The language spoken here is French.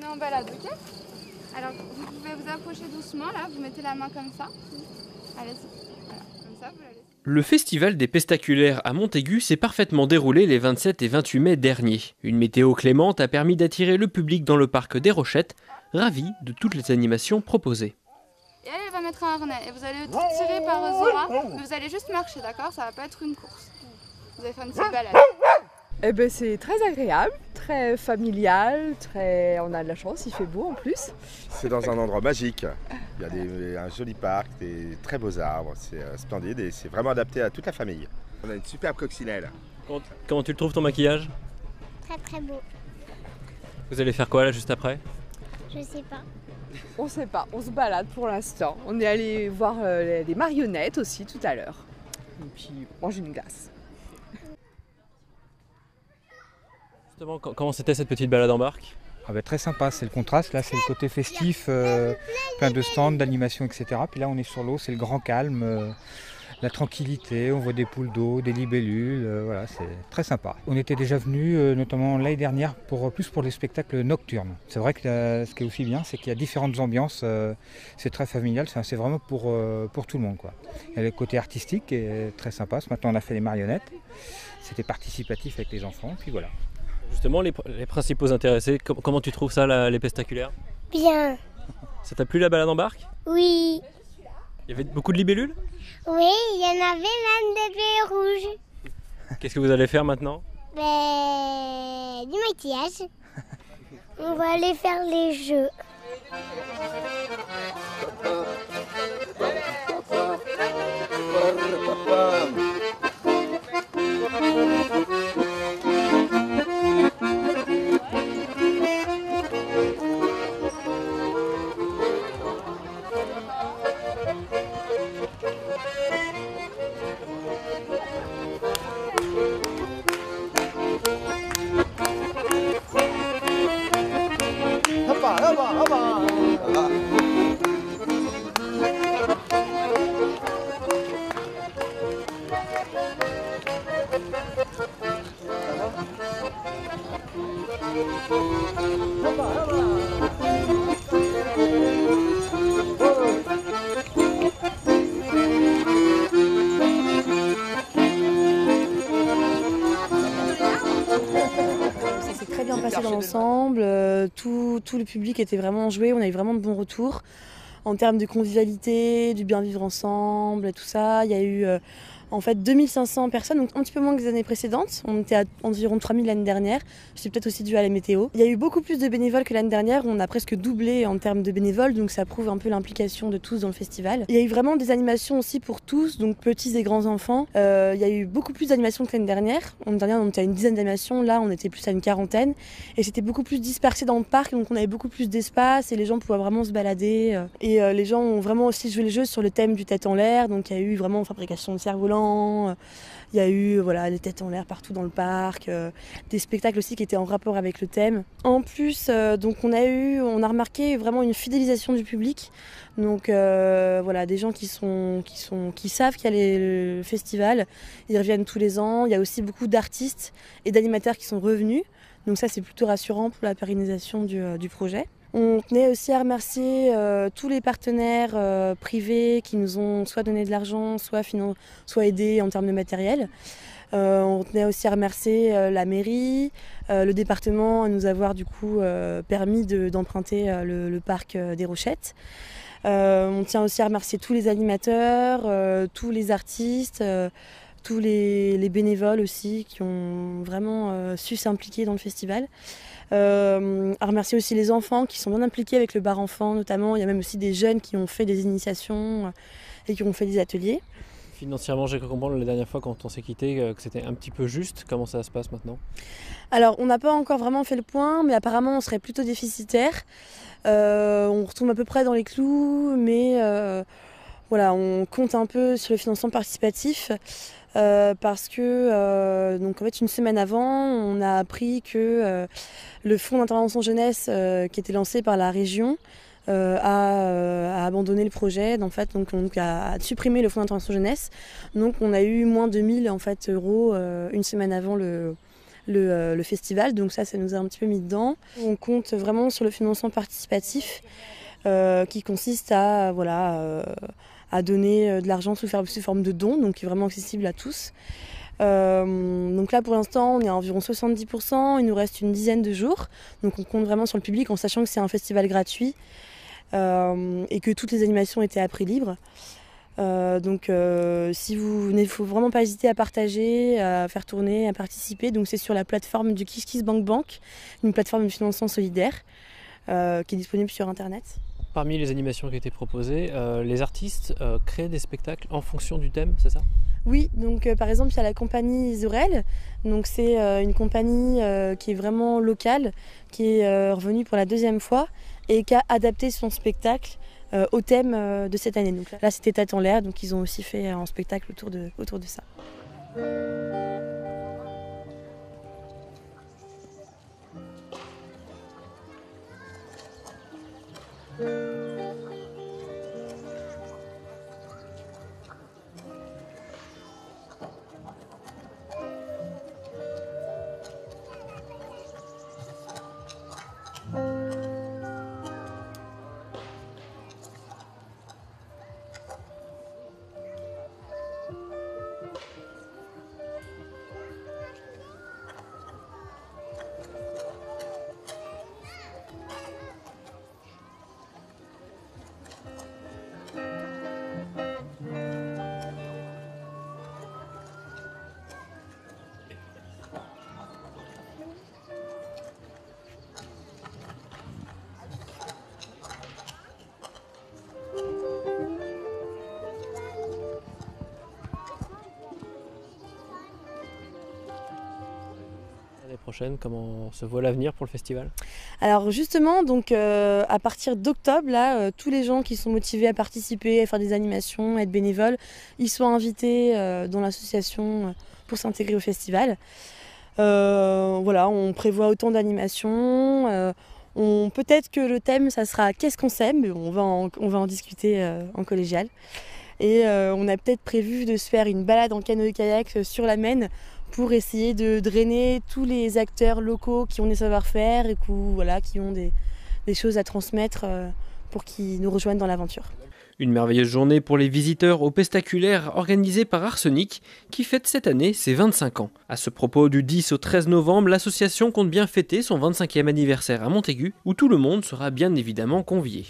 On est en balade, ok Alors, vous pouvez vous approcher doucement, là, vous mettez la main comme ça. Allez-y. Voilà, comme ça, vous la laissez. Le festival des pestaculaires à Montaigu s'est parfaitement déroulé les 27 et 28 mai derniers. Une météo clémente a permis d'attirer le public dans le parc des Rochettes, ravi de toutes les animations proposées. Et elle, elle va mettre un harnais. Et vous allez tirer par Zora. Mais vous allez juste marcher, d'accord? Ça va pas être une course. Vous allez faire une petite balade. Eh ben, c'est très agréable, très familial, très... on a de la chance, il fait beau en plus. C'est dans un endroit magique. Il y a des- un joli parc, des très beaux arbres. C'est euh, splendide et c'est vraiment adapté à toute la famille. On a une superbe coccinelle. Comment tu le trouves ton maquillage? Très très beau. Vous allez faire quoi là juste après? Je sais pas. On sait pas, on se balade pour l'instant. On est allé voir euh, les, les marionnettes aussi tout à l'heure. Et puis manger une glace. Comment c'était cette petite balade en barque? Ah bah, très sympa, c'est le contraste. Là, c'est le côté festif, euh, plein de stands, d'animation, etc. Puis là, on est sur l'eau, c'est le grand calme, euh, la tranquillité. On voit des poules d'eau, des libellules. euh, voilà, c'est très sympa. On était déjà venu, notamment l'année dernière, pour plus pour les spectacles nocturnes. C'est vrai que ce qui est aussi bien, c'est qu'il y a différentes ambiances. c'est très familial. C'est vraiment pour, pour tout le monde. Il y a le côté artistique qui est très sympa. Ce matin, on a fait les marionnettes. C'était participatif avec les enfants. Puis voilà. Justement, les, pr- les principaux intéressés, com- comment tu trouves ça, la- les pestaculaires Bien. Ça t'a plu la balade en barque? Oui. Il y avait beaucoup de libellules? Oui, il y en avait même des baies rouges. Qu'est-ce que vous allez faire maintenant? Ben, du maquillage. On va aller faire les jeux. Très bien passé dans l'ensemble. euh, tout, tout le public était vraiment joué. On a eu vraiment de bons retours en termes de convivialité, du bien vivre ensemble, tout ça. Il y a eu euh, en fait 2500 personnes, donc un petit peu moins que les années précédentes. On était à environ 3000 l'année dernière. C'est peut-être aussi dû à la météo. Il y a eu beaucoup plus de bénévoles que l'année dernière. On a presque doublé en termes de bénévoles, donc ça prouve un peu l'implication de tous dans le festival. Il y a eu vraiment des animations aussi pour tous, donc petits et grands enfants. Euh, il y a eu beaucoup plus d'animations que l'année dernière. L'année dernière, on était à une dizaine d'animations. Là, on était plus à une quarantaine. Et c'était beaucoup plus dispersé dans le parc, donc on avait beaucoup plus d'espace et les gens pouvaient vraiment se balader. euh. Et euh, les gens ont vraiment aussi joué le jeu sur le thème du tête en l'air. Donc il y a eu vraiment fabrication de cerfs-volants. Euh, Il y a eu voilà, des têtes en l'air partout dans le parc, euh, des spectacles aussi qui étaient en rapport avec le thème. En plus, euh, donc on a eu, on a remarqué vraiment une fidélisation du public. Donc voilà, des gens qui sont, qui sont, qui savent qu'il y a le festival, ils reviennent tous les ans. Il y a aussi beaucoup d'artistes et d'animateurs qui sont revenus. Donc ça, c'est plutôt rassurant pour la pérennisation du projet. On tenait aussi à remercier euh, tous les partenaires euh, privés qui nous ont soit donné de l'argent, soit, soit aidés en termes de matériel. Euh, on tenait aussi à remercier la mairie, le département à nous avoir du coup permis de- d'emprunter le, parc des Rochettes. On tient aussi à remercier tous les animateurs, tous les artistes, tous les, les bénévoles aussi qui ont vraiment euh, su s'impliquer dans le festival. Euh, à remercier aussi les enfants qui sont bien impliqués avec le bar enfant notamment. Il y a même aussi des jeunes qui ont fait des initiations euh, et qui ont fait des ateliers. Financièrement, j'ai cru comprendre la dernière fois quand on s'est quitté euh, que c'était un petit peu juste. Comment ça se passe maintenant? Alors, on n'a pas encore vraiment fait le point, mais apparemment, on serait plutôt déficitaire. Euh, on retombe à peu près dans les clous, mais voilà, on compte un peu sur le financement participatif. Euh, parce que euh, donc en fait une semaine avant on a appris que euh, le fonds d'intervention jeunesse qui était lancé par la région a, abandonné le projet donc on a supprimé le fonds d'intervention jeunesse donc on a eu moins de 1000 en fait euros une semaine avant le, le, festival. Donc ça, ça nous a un petit peu mis dedans. On compte vraiment sur le financement participatif qui consiste à, voilà, à donner de l'argent sous, forme de dons, donc qui est vraiment accessible à tous. donc là pour l'instant on est à environ 70%, il nous reste une dizaine de jours. Donc on compte vraiment sur le public en sachant que c'est un festival gratuit et que toutes les animations étaient à prix libre. Euh, donc euh, si vous venez, il faut vraiment pas hésiter à partager, à faire tourner, à participer. Donc c'est sur la plateforme du Kiss Bank Bank, une plateforme de financement solidaire euh, qui est disponible sur internet. Parmi les animations qui été proposées, les artistes créent des spectacles en fonction du thème, c'est ça? Oui, donc par exemple, il y a la compagnie Zorel. Donc c'est une compagnie qui est vraiment locale, qui est revenue pour la deuxième fois et qui a adapté son spectacle euh, au thème euh, de cette année. Donc là, c'était Tête en l'air, donc ils ont aussi fait un spectacle autour de ça. Comment se voit l'avenir pour le festival? Alors justement, donc euh, à partir d'octobre, là, euh, tous les gens qui sont motivés à participer, à faire des animations, à être bénévoles, ils sont invités euh, dans l'association pour s'intégrer au festival. voilà, on prévoit autant d'animations. on peut-être que le thème, ça sera qu'est-ce qu'on sème, on va on va en discuter en collégial. Et on a peut-être prévu de se faire une balade en canot-kayak sur la Maine pour essayer de drainer tous les acteurs locaux qui ont des savoir-faire et qui, ont des, des choses à transmettre euh, pour qu'ils nous rejoignent dans l'aventure. Une merveilleuse journée pour les visiteurs au Pestaculaire organisé par Arsenic qui fête cette année ses 25 ans. À ce propos, du 10 au 13 novembre, l'association compte bien fêter son 25e anniversaire à Montaigu où tout le monde sera bien évidemment convié.